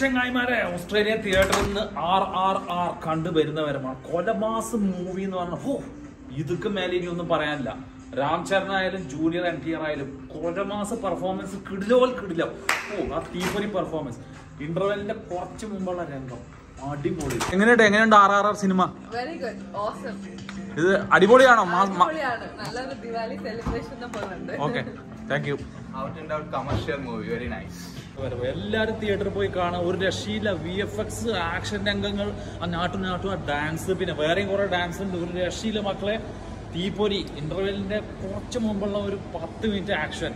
ചെങ്ങായിമാരെ Australia തിയേറ്ററിൽ നിന്ന് R R R കണ്ടുവരുന്നവരുമാണ്. കൊലമാസ് മൂവി എന്ന് പറഞ്ഞ ഹോ ഇതൊക്കെ മേലെ ഇനി ഒന്നും പറയാനില്ല. രാം ചരണായാലും ആയാലും ജൂനിയർ എൻ ടി ആർ ആയാലും കൊലമാസ് പെർഫോമൻസ് കിടിലോൽ കിടിലോ. ഓ ആ തീപ്പൊരി പെർഫോമൻസ് ഇന്റർവെല്ലിന്റെ കുറച്ച് മുമ്പുള്ള രംഗം. അടിപൊളി. എങ്ങനെയുണ്ട്? എങ്ങനെയുണ്ട് R R R cinema? Very good awesome ഇത് അടിപൊളിയാണോ? Okay. Thank you out and out commercial movie. Very nice. എല്ലാവരും എല്ലാരും തിയേറ്ററിൽ പോയി കാണാം ഒരു രക്ഷയില്ല. വി എഫ് എക്സ് ആക്ഷൻ രംഗങ്ങൾ ആ നാട്ടു നാട്ടു ആ ഡാൻസ് പിന്നെ വേറെയും കുറെ ഡാൻസ് ഉണ്ട്. ഒരു രക്ഷയില്ല മക്കളെ. തീപ്പൊരി ഇന്റർവെല്ലിന്റെ കുറച്ച് മുമ്പുള്ള ഒരു പത്ത് മിനിറ്റ് ആക്ഷൻ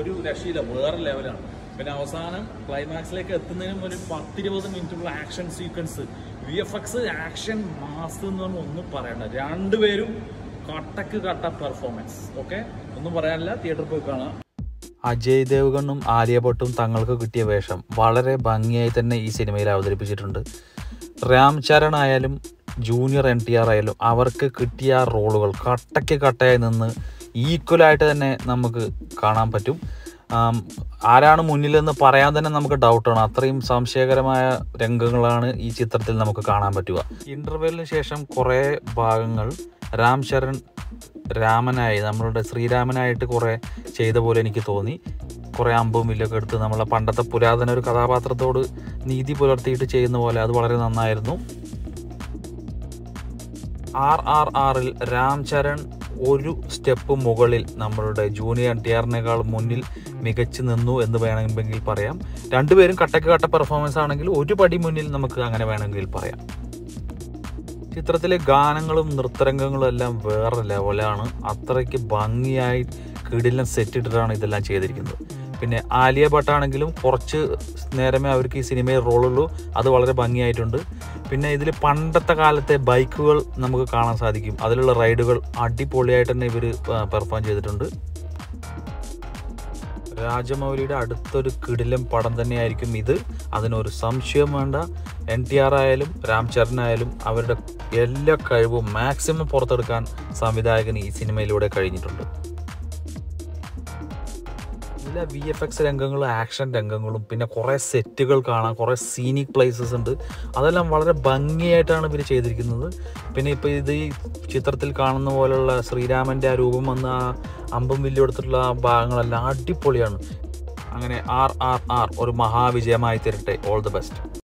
ഒരു രക്ഷയില്ല. വേറെ ലെവലാണ് പിന്നെ അവസാനം ക്ലൈമാക്സിലേക്ക് എത്തുന്നതിനും ഒരു പത്തിരുപത് മിനിറ്റുള്ള action sequence V F X action mass എന്ന് പറഞ്ഞാൽ ഒന്നും പറയണ്ട. രണ്ടുപേരും കട്ടക്ക് കട്ട പെർഫോമൻസ് ഓക്കെ ഒന്നും പറയാനില്ല. തിയേറ്ററിൽ പോയി കാണാം. അജയ് ദേവ്ഗണ്ണും ആലിയ ഭട്ടും തങ്ങൾക്ക് കിട്ടിയ വേഷം വളരെ ഭംഗിയായി തന്നെ ഈ സിനിമയിൽ അവതരിപ്പിച്ചിട്ടുണ്ട്. രാം ചരൺ ആയാലും ജൂനിയർ എൻ ടി ആർ ആയാലും അവർക്ക് കിട്ടിയ റോളുകൾ കട്ടയ്ക്ക് കട്ടയായി നിന്ന് ഈക്വലായിട്ട് തന്നെ നമുക്ക് കാണാൻ പറ്റും. ആരാണ് മുന്നിലെന്ന് പറയാൻ തന്നെ നമുക്ക് ഡൗട്ടാണ് അത്രയും സംശയകരമായ രംഗങ്ങളാണ് ഈ ചിത്രത്തിൽ നമുക്ക് കാണാൻ പറ്റുക. ഇന്റർവെല്ലിന് ശേഷം കുറേ ഭാഗങ്ങൾ രാം ചരൺ രാമനായി നമ്മളുടെ ശ്രീരാമനായിട്ട് കുറേ ചെയ്ത പോലെ എനിക്ക് തോന്നി. കുറേ അമ്പും വില്ലൊക്കെ എടുത്ത് നമ്മളെ പണ്ടത്തെ പുരാതന ഒരു കഥാപാത്രത്തോട് നീതി പുലർത്തിയിട്ട് ചെയ്യുന്ന പോലെ അത് വളരെ നന്നായിരുന്നു. ആർ ആർ ആറിൽ രാം ചരൺ ഒരു സ്റ്റെപ്പ് മുകളിൽ നമ്മളുടെ ജൂനിയർ ടിയറിനേക്കാൾ മുന്നിൽ മികച്ചു നിന്നു എന്ന് വേണമെങ്കിൽ പറയാം. രണ്ടുപേരും കട്ടക്ക് കട്ട പെർഫോമൻസ് ആണെങ്കിൽ ഒരു പടി മുന്നിൽ നമുക്ക് അങ്ങനെ വേണമെങ്കിൽ പറയാം. ചിത്രത്തിലെ ഗാനങ്ങളും നൃത്തരംഗങ്ങളും എല്ലാം വേറെ ലെവലാണ് അത്രയ്ക്ക് ഭംഗിയായി കിടിലം സെറ്റിട്ടിട്ടാണ് ഇതെല്ലാം ചെയ്തിരിക്കുന്നത്. പിന്നെ ആലിയ ഭട്ടാണെങ്കിലും കുറച്ച് നേരമേ അവർക്ക് ഈ സിനിമയിൽ റോളുള്ളൂ. അത് വളരെ ഭംഗിയായിട്ടുണ്ട്. പിന്നെ ഇതിൽ പണ്ടത്തെ കാലത്തെ ബൈക്കുകൾ നമുക്ക് കാണാൻ സാധിക്കും. അതിലുള്ള റൈഡുകൾ അടിപൊളിയായിട്ട് തന്നെ ഇവർ പെർഫോം ചെയ്തിട്ടുണ്ട്. രാജമൗലിയുടെ അടുത്തൊരു കിടിലം പടം തന്നെയായിരിക്കും ഇത്. അതിനൊരു സംശയം വേണ്ട. എൻ ടി ആർ ആയാലും രാം ചരൺ ആയാലും അവരുടെ എല്ലാ കഴിവും മാക്സിമം പുറത്തെടുക്കാൻ സംവിധായകന് ഈ സിനിമയിലൂടെ കഴിഞ്ഞിട്ടുണ്ട്. ഇതിലെ വി എഫ് എക്സ് രംഗങ്ങളും ആക്ഷൻ രംഗങ്ങളും പിന്നെ കുറേ സെറ്റുകൾ കാണാം കുറേ സീനിക് പ്ലേസസ് ഉണ്ട്. അതെല്ലാം വളരെ ഭംഗിയായിട്ടാണ് ഇവർ ചെയ്തിരിക്കുന്നത്. പിന്നെ ഇപ്പോൾ ഇത് ഈ ചിത്രത്തിൽ കാണുന്ന പോലുള്ള ശ്രീരാമന്റെ ആ രൂപം വന്ന ആ അമ്പും വില്ലും എടുത്തിട്ടുള്ള ആ ഭാഗങ്ങളെല്ലാം അടിപൊളിയാണ്. അങ്ങനെ ആർ ആർ ആർ ഒരു മഹാവിജയമായി തരട്ടെ ഓൾ ദി ബെസ്റ്റ്